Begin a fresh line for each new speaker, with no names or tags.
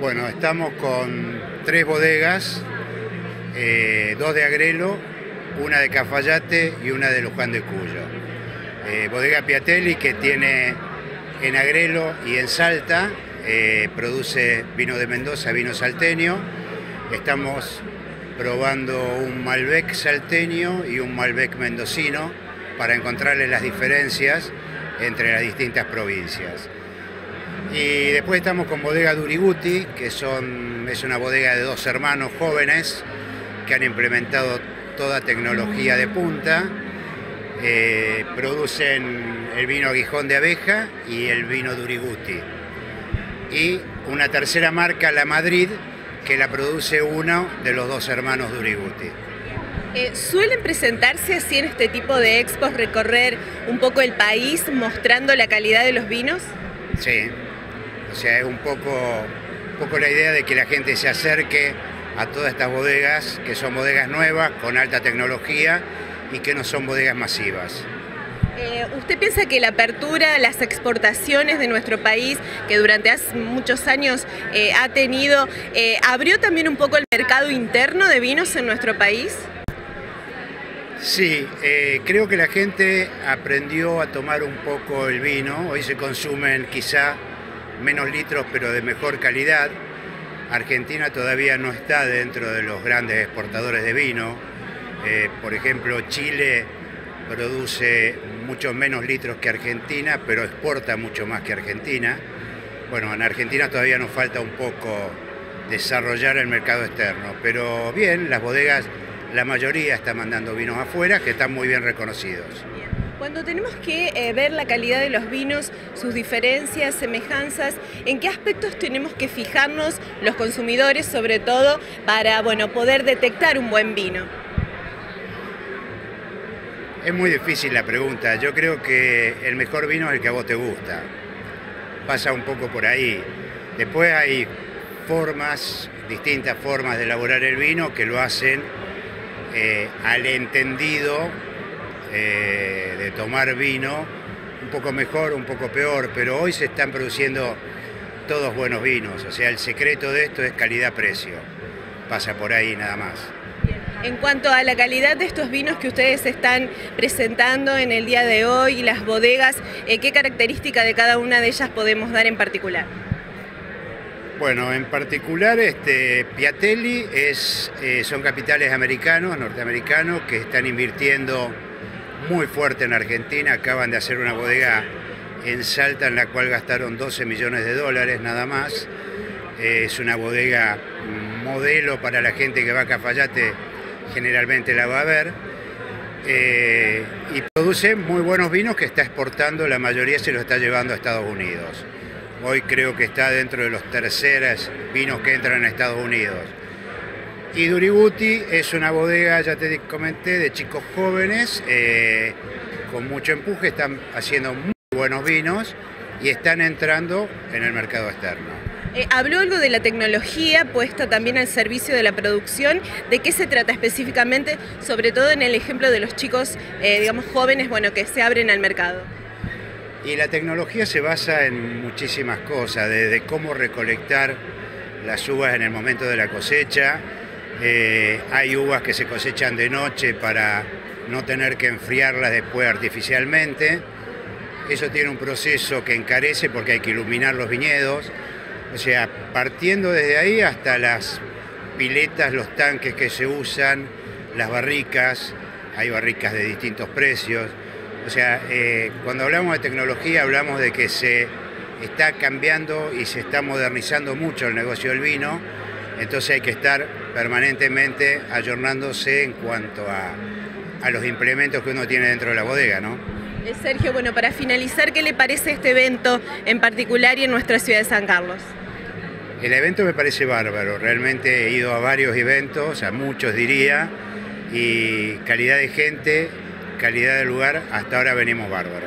Bueno, estamos con tres bodegas, eh, dos de Agrelo, una de Cafayate y una de Luján de Cuyo. Eh, bodega Piatelli que tiene en Agrelo y en Salta, eh, produce vino de Mendoza, vino salteño. Estamos probando un Malbec salteño y un Malbec mendocino para encontrarle las diferencias entre las distintas provincias. Y después estamos con Bodega Duriguti, que son, es una bodega de dos hermanos jóvenes que han implementado toda tecnología de punta. Eh, producen el vino aguijón de abeja y el vino Duriguti. Y una tercera marca, La Madrid, que la produce uno de los dos hermanos Duriguti.
Eh, ¿Suelen presentarse así en este tipo de expos, recorrer un poco el país mostrando la calidad de los vinos?
Sí, o sea, es un poco, un poco la idea de que la gente se acerque a todas estas bodegas, que son bodegas nuevas, con alta tecnología y que no son bodegas masivas.
Eh, ¿Usted piensa que la apertura, las exportaciones de nuestro país, que durante muchos años eh, ha tenido, abrió también un poco el mercado interno de vinos en nuestro país?
Sí, eh, creo que la gente aprendió a tomar un poco el vino. Hoy se consumen quizá menos litros, pero de mejor calidad. Argentina todavía no está dentro de los grandes exportadores de vino. Eh, por ejemplo, Chile produce mucho menos litros que Argentina, pero exporta mucho más que Argentina. Bueno, en Argentina todavía nos falta un poco desarrollar el mercado externo, pero bien, las bodegas la mayoría está mandando vinos afuera que están muy bien reconocidos.
Cuando tenemos que eh, ver la calidad de los vinos, sus diferencias, semejanzas, ¿en qué aspectos tenemos que fijarnos los consumidores, sobre todo, para bueno, poder detectar un buen vino?
Es muy difícil la pregunta. Yo creo que el mejor vino es el que a vos te gusta. Pasa un poco por ahí. Después hay formas, distintas formas de elaborar el vino que lo hacen eh, al entendido eh, de tomar vino, un poco mejor, un poco peor, pero hoy se están produciendo todos buenos vinos, o sea, el secreto de esto es calidad-precio, pasa por ahí nada más.
En cuanto a la calidad de estos vinos que ustedes están presentando en el día de hoy y las bodegas, eh, ¿qué característica de cada una de ellas podemos dar en particular?
Bueno, en particular este, Piatelli es, eh, son capitales americanos, norteamericanos, que están invirtiendo muy fuerte en Argentina. Acaban de hacer una bodega en Salta en la cual gastaron 12 millones de dólares nada más. Eh, es una bodega modelo para la gente que va a Cafayate, generalmente la va a ver. Eh, y produce muy buenos vinos que está exportando, la mayoría se lo está llevando a Estados Unidos. Hoy creo que está dentro de los terceros vinos que entran a Estados Unidos. Y Duriguti es una bodega, ya te comenté, de chicos jóvenes, eh, con mucho empuje, están haciendo muy buenos vinos y están entrando en el mercado externo.
Eh, habló algo de la tecnología puesta también al servicio de la producción. ¿De qué se trata específicamente, sobre todo en el ejemplo de los chicos, eh, digamos, jóvenes, bueno, que se abren al mercado?
Y la tecnología se basa en muchísimas cosas, desde cómo recolectar las uvas en el momento de la cosecha. Eh, hay uvas que se cosechan de noche para no tener que enfriarlas después artificialmente. Eso tiene un proceso que encarece porque hay que iluminar los viñedos. O sea, partiendo desde ahí hasta las piletas, los tanques que se usan, las barricas, hay barricas de distintos precios. O sea, eh, cuando hablamos de tecnología hablamos de que se está cambiando y se está modernizando mucho el negocio del vino, entonces hay que estar permanentemente ayornándose en cuanto a, a los implementos que uno tiene dentro de la bodega, ¿no?
Eh, Sergio, bueno, para finalizar, ¿qué le parece este evento en particular y en nuestra ciudad de San Carlos?
El evento me parece bárbaro, realmente he ido a varios eventos, a muchos diría, y calidad de gente, calidad del lugar, hasta ahora venimos bárbaro.